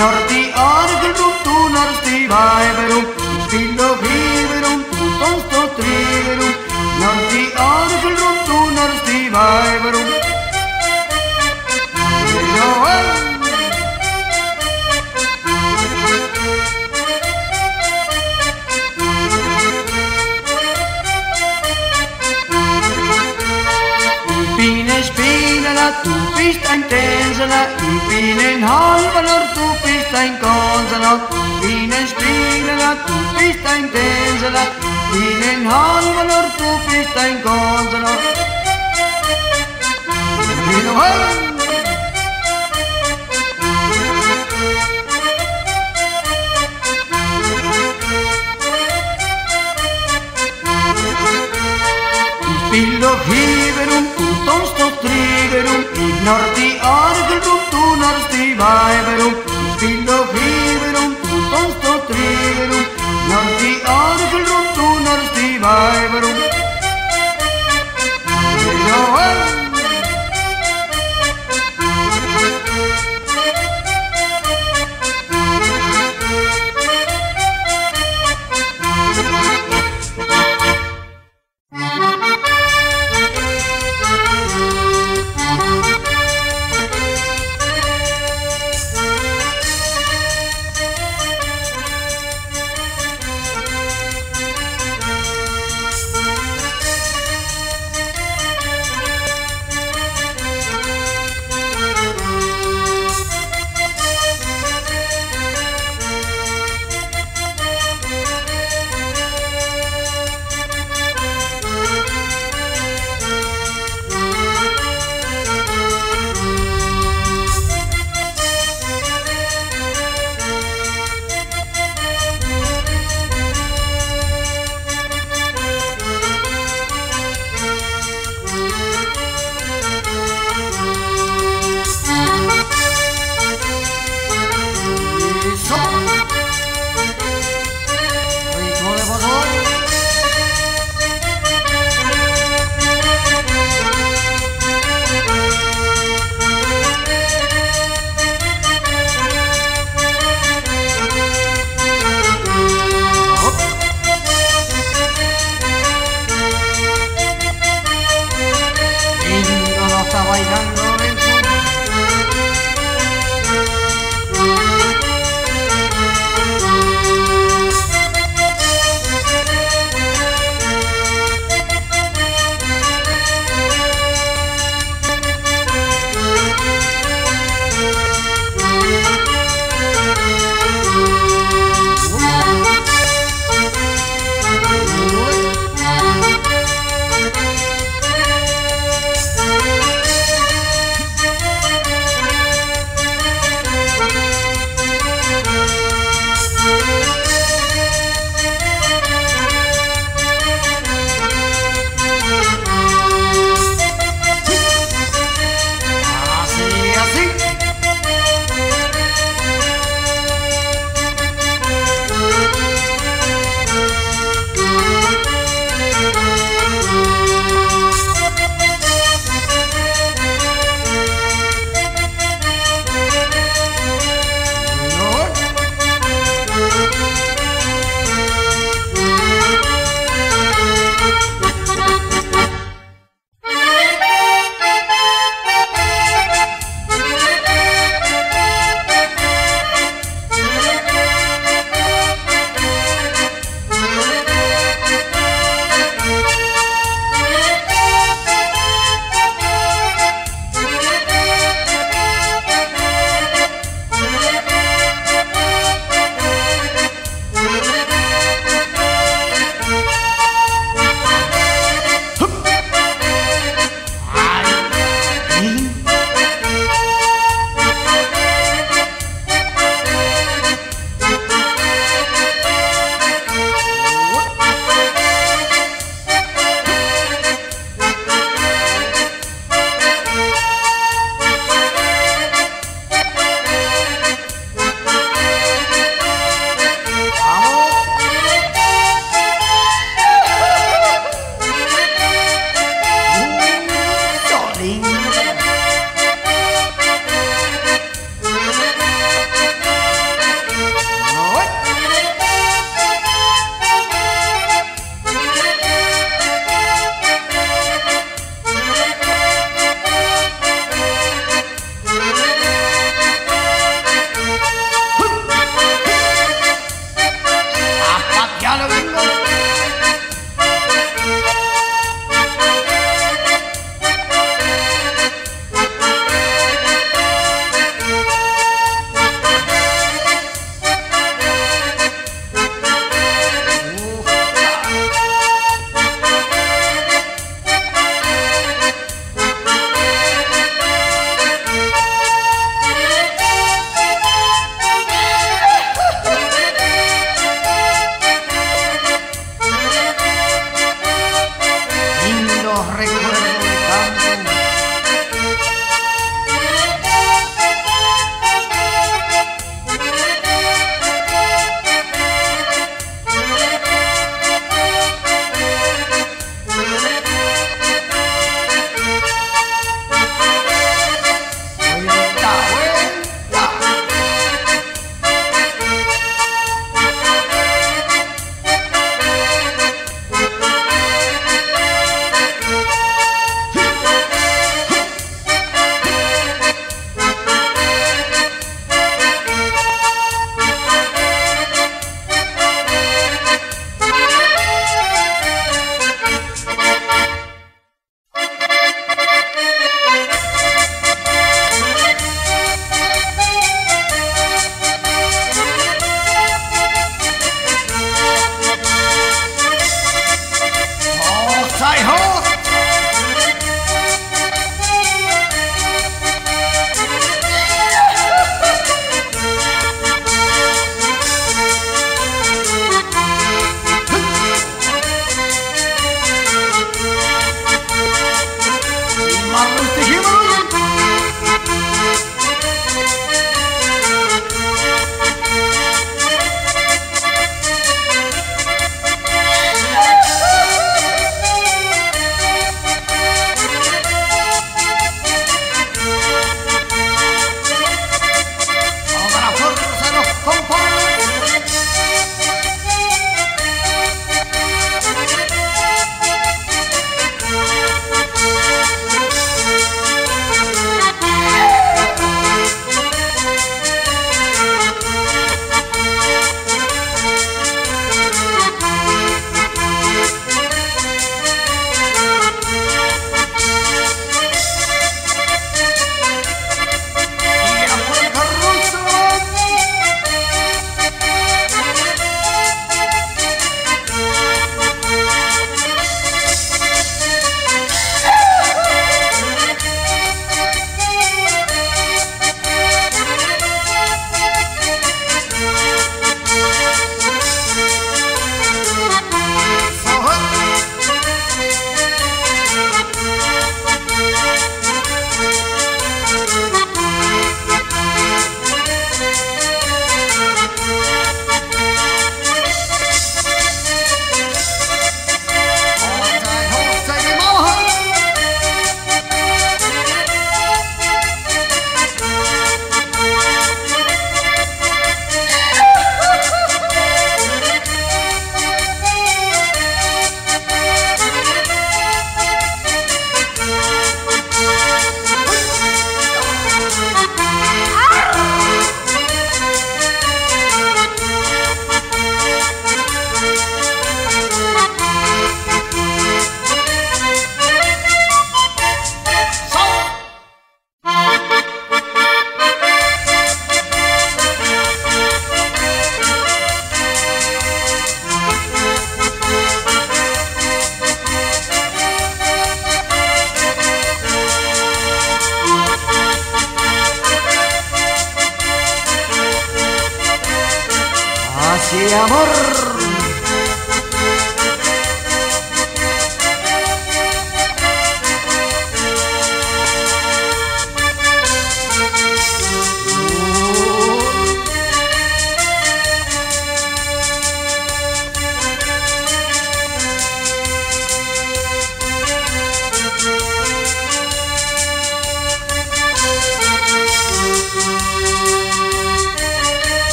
Norti orgel brum tu norti vai verum Spillo viverum tu tosto triverum Norti orgel brum tu norti vai verum Yo, hey! Eh. tu tupista in tesla, tupina in holvalor, tupista in consala, tupina in spinala, tupista in tesla, tupina in holvalor, tupista in consala. Tupina, hey! Spillo, hey! Triggerum, ignor the article, do not survive, do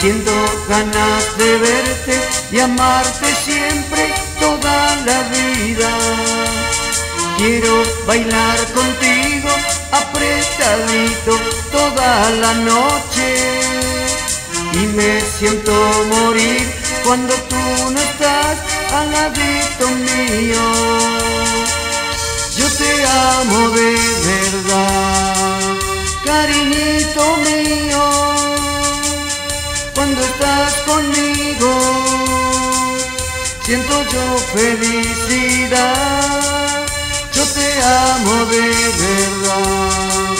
Siento ganas de verte y amarte siempre toda la vida. Quiero bailar contigo apretadito toda la noche y me siento morir cuando tú no estás al ladito mío. Yo te amo de verdad, cariñito mío, cuando estás conmigo. siento yo felicidad. Yo te amo de verdad,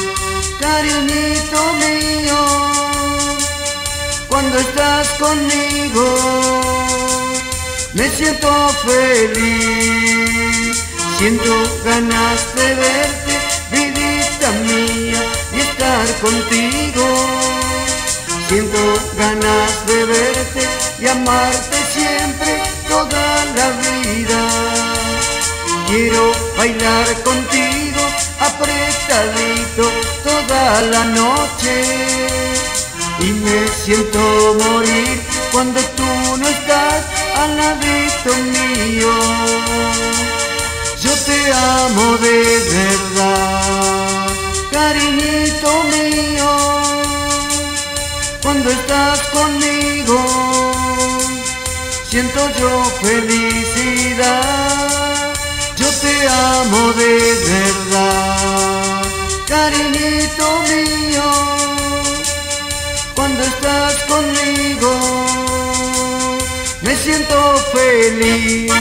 cariñito mío, cuando estás conmigo me siento feliz, siento ganas de verte, vidita mía, y estar contigo. Siento ganas de verte y amarte siempre toda la vida. Quiero bailar contigo apretadito toda la noche y me siento morir cuando tú no estás al ladito mío. Yo te amo de verdad, cariñito mío, cuando estás conmigo siento yo felicidad. Yo te amo de verdad, cariñito mío, cuando estás conmigo me siento feliz.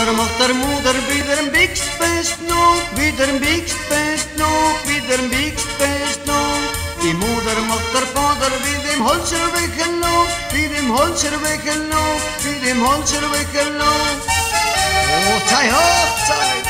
Vader mocht er moeder wieder een bikspest nog, wieder een bikspest nog, wieder een bikspest nog. Die moeder mocht er vader wie dem Holzer weggeloopt, wie dem Holzer weggeloopt, wie dem Holzer weggeloopt. Oh, zij hoogzij!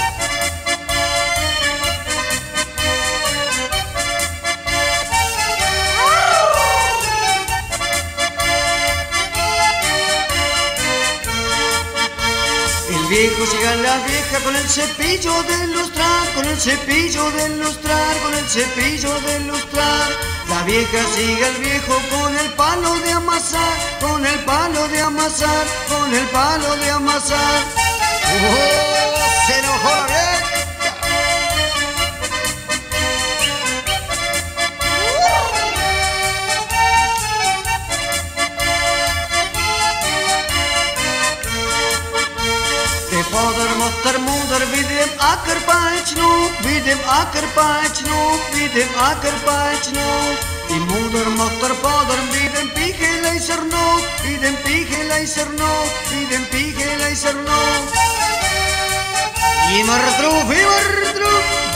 El viejo llega a la vieja con el cepillo de lustrar, con el cepillo de lustrar, con el cepillo de lustrar. La vieja sigue al viejo con el palo de amasar, con el palo de amasar, con el palo de amasar. ¡Oh! ¡Se! Anahtar mundar vidiem akar paicnu, vidiem akar paicnu, vidiem akar paicnu. I mundar motor podar vidiem pihelai sarno, vidiem pihelai sarno, vidiem pihelai sarno. Imar drūp, imar drūp.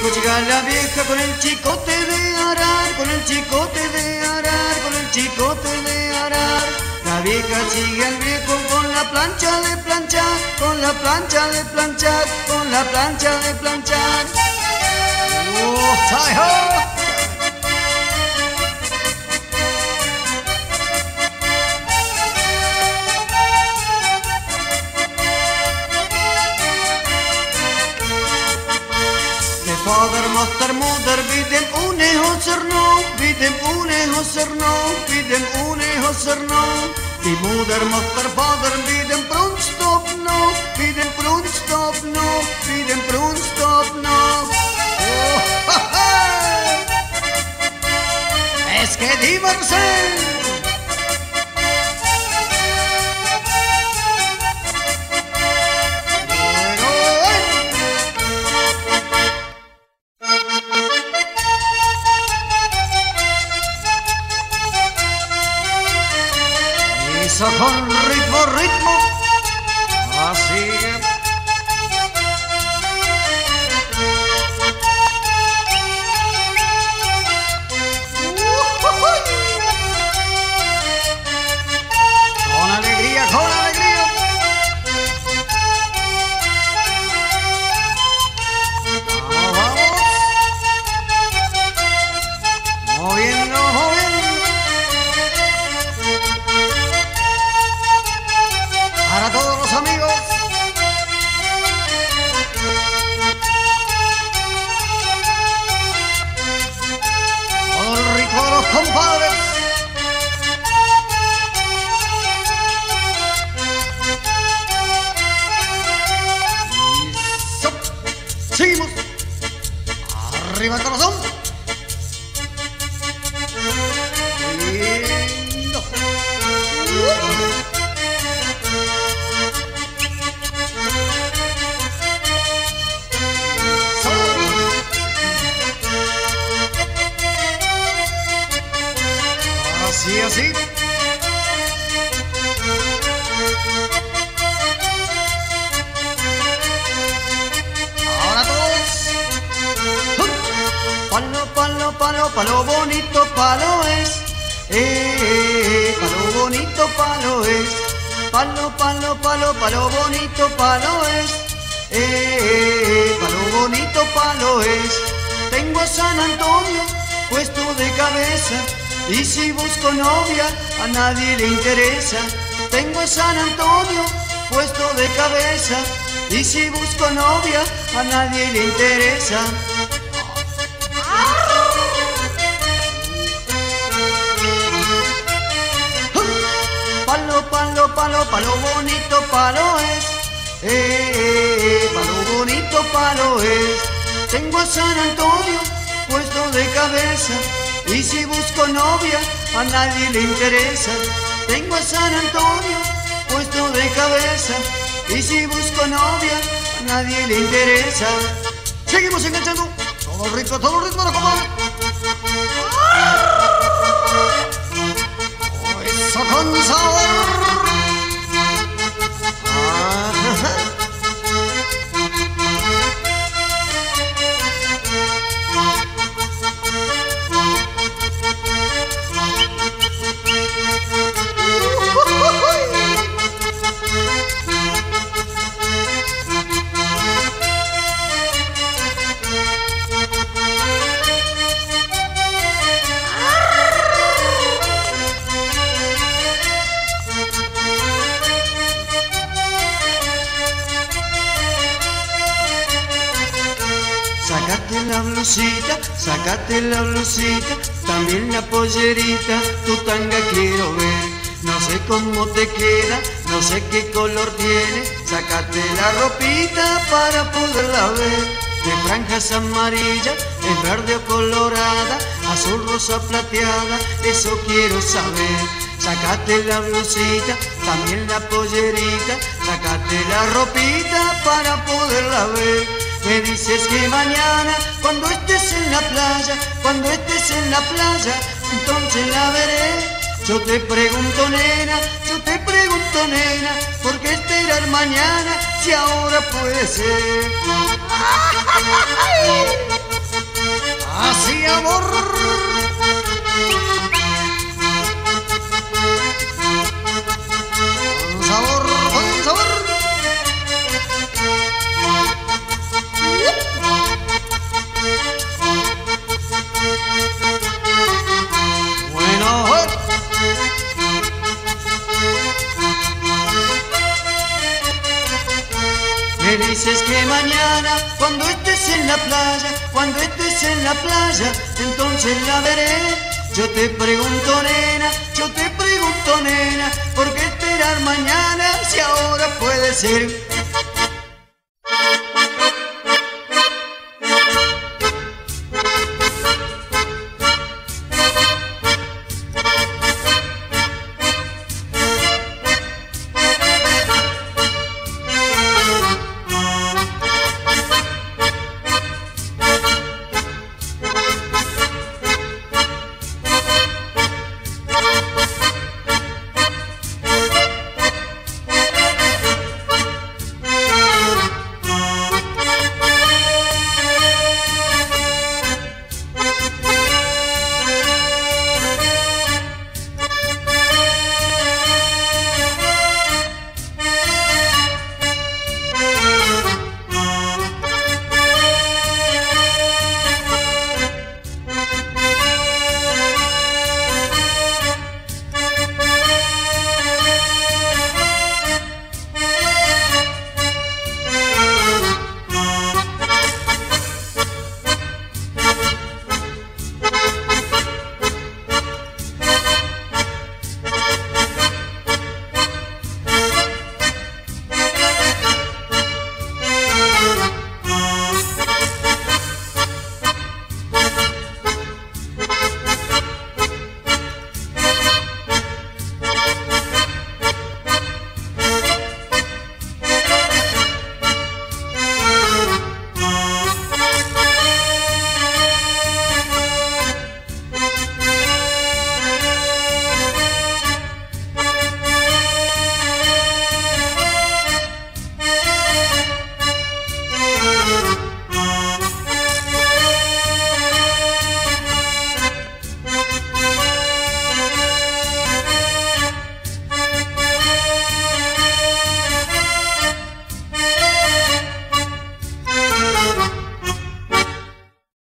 Viejo llega la vieja con el chicote de arar, con el chicote de arar, con el chicote de arar. La vieja sigue al viejo con la plancha de planchar, con la plancha de planchar, con la plancha de planchar. ¡Oh, Father, master, moeder, bidem une hoserno, bidem une hoserno, bidem une hoserno. Die mother, master, vader, bidem broenstop no, bidem broenstop no, bidem broenstop no. Oh, ha, ha. Es que diversen. Arriba el corazón. Así, así. Palo es. Eh, eh, eh, palo bonito, palo es. Palo, palo, palo, palo bonito, palo es. Eh, eh, eh, palo bonito, palo es. Tengo a San Antonio puesto de cabeza. Y si busco novia, a nadie le interesa. Tengo a San Antonio puesto de cabeza. Y si busco novia, a nadie le interesa. Palo, palo, palo, bonito, palo es. Eh, eh, eh, palo bonito, palo es. Tengo a San Antonio puesto de cabeza. Y si busco novia, a nadie le interesa. Tengo a San Antonio puesto de cabeza. Y si busco novia, a nadie le interesa. Seguimos enganchando. Todo ritmo, todo ritmo, la comadre. Oh, eso Sácate la blusita, sácate la blusita, también la pollerita, tu tanga quiero ver. No sé cómo te queda, no sé qué color tiene, sácate la ropita para poderla ver. De franjas amarillas, es verde o colorada, azul, rosa, plateada, eso quiero saber. Sácate la blusita, también la pollerita, sácate la ropita para poderla ver. Me dices que mañana, cuando estés en la playa, cuando estés en la playa, entonces la veré. Yo te pregunto, nena, yo te pregunto, nena, ¿por qué esperar mañana si ahora puede ser? Así, amor. Con sabor, Me dices que mañana, cuando estés en la playa, cuando estés en la playa, entonces la veré. Yo te pregunto, nena, yo te pregunto, nena, ¿por qué esperar mañana si ahora puede ser?